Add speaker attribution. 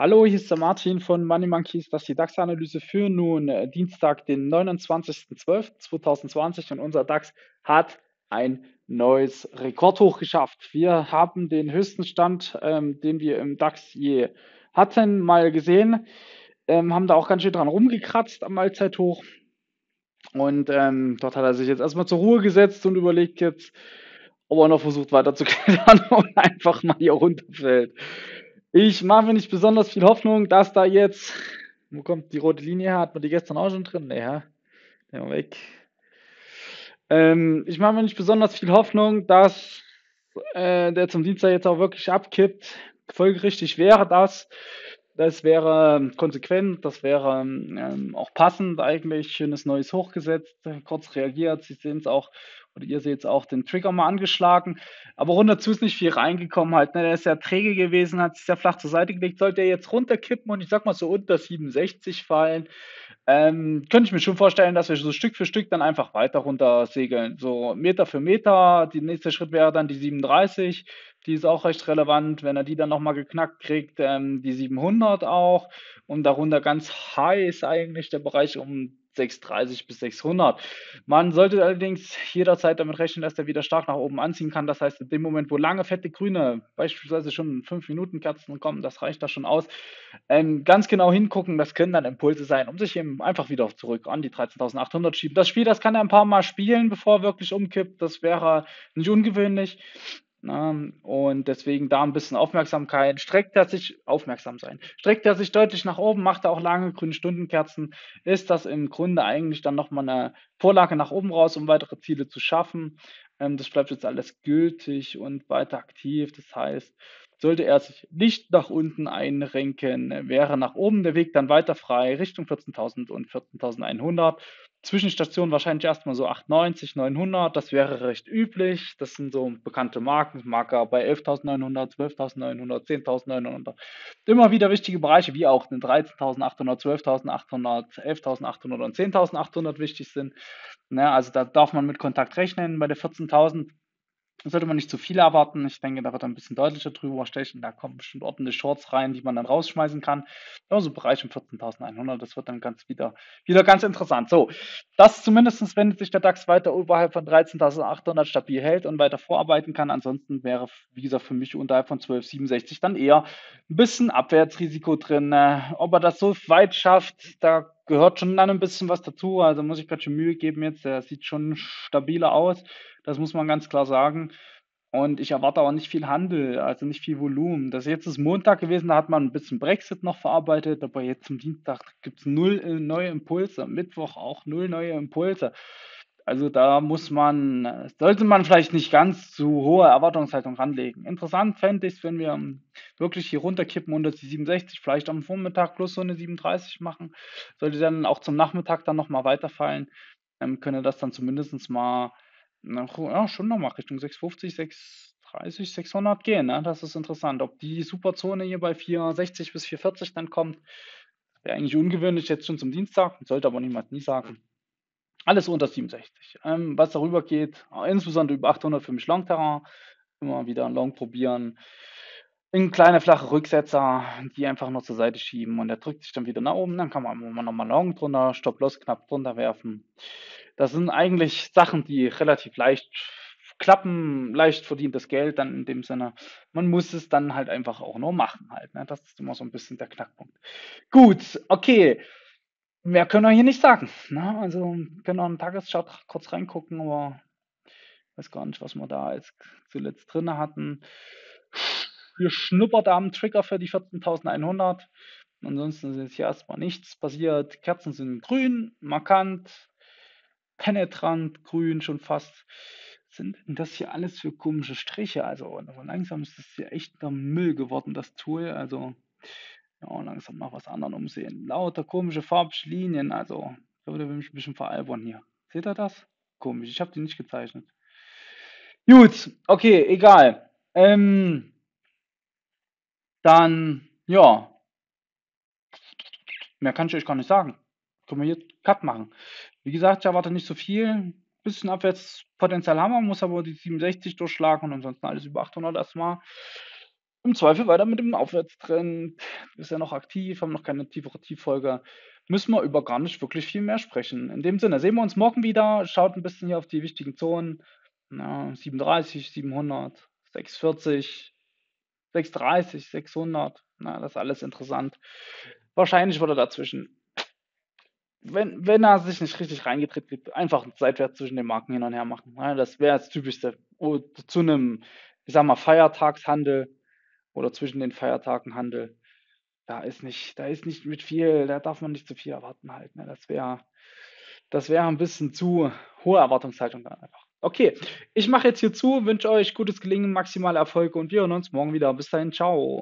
Speaker 1: Hallo, hier ist der Martin von Money Monkeys. Das ist die DAX-Analyse für nun äh, Dienstag, den 29.12.2020 und unser DAX hat ein neues Rekordhoch geschafft. Wir haben den höchsten Stand, ähm, den wir im DAX je hatten, mal gesehen, ähm, haben da auch ganz schön dran rumgekratzt am Allzeithoch und ähm, dort hat er sich jetzt erstmal zur Ruhe gesetzt und überlegt jetzt, ob er noch versucht weiter zu klettern und einfach mal hier runterfällt. Ich mache mir nicht besonders viel Hoffnung, dass da jetzt, wo kommt die rote Linie her? Hat man die gestern auch schon drin? Nee, ja. Ja, weg. Ähm, ich mache mir nicht besonders viel Hoffnung, dass äh, der zum Dienstag jetzt auch wirklich abkippt. Folgerichtig wäre das. Das wäre konsequent, das wäre ähm, auch passend eigentlich. Schönes neues hochgesetzt, kurz reagiert. Sie sehen es auch, oder ihr seht es auch, den Trigger mal angeschlagen. Aber runterzu ist nicht viel reingekommen halt. Ne? Der ist sehr träge gewesen, hat sich sehr flach zur Seite gelegt. Sollte er jetzt runterkippen und ich sag mal so unter 67 fallen, ähm, könnte ich mir schon vorstellen, dass wir so Stück für Stück dann einfach weiter runter segeln. So Meter für Meter. Die nächste Schritt wäre dann die 37. Die ist auch recht relevant, wenn er die dann nochmal geknackt kriegt, ähm, die 700 auch. Und darunter ganz high ist eigentlich der Bereich um 630 bis 600. Man sollte allerdings jederzeit damit rechnen, dass der wieder stark nach oben anziehen kann. Das heißt, in dem Moment, wo lange, fette Grüne, beispielsweise schon 5-Minuten-Kerzen kommen, das reicht da schon aus. Ähm, ganz genau hingucken, das können dann Impulse sein, um sich eben einfach wieder zurück an die 13.800 schieben. Das Spiel, das kann er ein paar Mal spielen, bevor er wirklich umkippt. Das wäre nicht ungewöhnlich. Ne? Und deswegen da ein bisschen Aufmerksamkeit. Streckt er sich, aufmerksam sein, streckt er sich deutlich nach oben, macht er auch lange grüne Stundenkerzen, ist das im Grunde eigentlich dann nochmal eine Vorlage nach oben raus, um weitere Ziele zu schaffen. Ähm, das bleibt jetzt alles gültig und weiter aktiv. Das heißt, sollte er sich nicht nach unten einrenken, wäre nach oben der Weg dann weiter frei Richtung 14.000 und 14.100. Zwischenstation wahrscheinlich erstmal so 890, 900, das wäre recht üblich. Das sind so bekannte Marken, Marker bei 11.900, 12.900, 10.900. Immer wieder wichtige Bereiche, wie auch den 13.800, 12.800, 11.800 und 10.800 wichtig sind. Ja, also da darf man mit Kontakt rechnen. Bei der 14.000 sollte man nicht zu viel erwarten. Ich denke, da wird ein bisschen deutlicher drüber stechen. Da kommen bestimmt ordentliche Shorts rein, die man dann rausschmeißen kann. Also Bereich um 14.100, das wird dann ganz wieder, wieder ganz interessant. So, das zumindest, wenn sich der DAX weiter oberhalb von 13.800 stabil hält und weiter vorarbeiten kann. Ansonsten wäre, wie gesagt, für mich unterhalb von 12.67 dann eher ein bisschen Abwärtsrisiko drin. Äh, ob er das so weit schafft, da gehört schon dann ein bisschen was dazu. Also muss ich ganz schön Mühe geben jetzt. Der sieht schon stabiler aus. Das muss man ganz klar sagen. Und ich erwarte auch nicht viel Handel, also nicht viel Volumen. Das jetzt ist Montag gewesen, da hat man ein bisschen Brexit noch verarbeitet, aber jetzt zum Dienstag gibt es null äh, neue Impulse, Mittwoch auch null neue Impulse. Also da muss man, sollte man vielleicht nicht ganz zu hohe Erwartungshaltung ranlegen. Interessant fände ich es, wenn wir wirklich hier runterkippen unter die 67, vielleicht am Vormittag plus so eine 37 machen. Sollte dann auch zum Nachmittag dann nochmal weiterfallen, ähm, könnte das dann zumindest mal nach, ja, schon nochmal Richtung 650, 630, 600 gehen. Ne? Das ist interessant. Ob die Superzone hier bei 460 bis 440 dann kommt, wäre eigentlich ungewöhnlich jetzt schon zum Dienstag, sollte aber niemand nie sagen. Alles unter 67. Ähm, was darüber geht, insbesondere über 800 für mich Long-Terrain, immer wieder Long probieren. In kleine flache Rücksetzer, die einfach nur zur Seite schieben und der drückt sich dann wieder nach oben. Dann kann man immer nochmal Long drunter, Stop-Loss knapp drunter werfen. Das sind eigentlich Sachen, die relativ leicht klappen, leicht verdientes Geld dann in dem Sinne. Man muss es dann halt einfach auch nur machen halt. Ne? Das ist immer so ein bisschen der Knackpunkt. Gut, okay. Mehr können wir hier nicht sagen. Ne? Also können wir einen Tageschart kurz reingucken, aber ich weiß gar nicht, was wir da jetzt zuletzt drin hatten. Wir schnuppern da am Trigger für die 14.100. Ansonsten ist hier erstmal nichts passiert. Kerzen sind grün, markant, penetrant, grün schon fast. Sind das hier alles für komische Striche? Also langsam ist das hier echt der Müll geworden, das Tool. Also ja, langsam nach was anderem umsehen. Lauter komische farbige Linien, also da würde mich ein bisschen veralbern hier. Seht ihr das? Komisch, ich habe die nicht gezeichnet. Gut, okay, egal. Ähm, dann, ja. Mehr kann ich euch gar nicht sagen. Können wir hier Cut machen. Wie gesagt, ich erwarte nicht so viel. Bisschen Abwärtspotenzial haben wir, muss aber die 67 durchschlagen und ansonsten alles über 800 erstmal im Zweifel weiter mit dem Aufwärtstrend. Ist ja noch aktiv, haben noch keine tiefere Tieffolge. Müssen wir über gar nicht wirklich viel mehr sprechen. In dem Sinne sehen wir uns morgen wieder. Schaut ein bisschen hier auf die wichtigen Zonen. Na, 37, 700, 640, 630, 600. Na, das ist alles interessant. Wahrscheinlich wird er dazwischen wenn, wenn er sich nicht richtig reingetreten gibt, einfach seitwärts zwischen den Marken hin und her machen. Ja, das wäre das Typischste. Oder zu einem, ich sag mal, Feiertagshandel oder zwischen den Feiertagen Handel. Da ist nicht, da ist nicht mit viel, da darf man nicht zu viel erwarten halt. Ne? Das wäre, das wäre ein bisschen zu hohe Erwartungshaltung dann einfach. Okay, ich mache jetzt hier zu, wünsche euch gutes Gelingen, maximale Erfolge und wir hören uns morgen wieder. Bis dahin, ciao.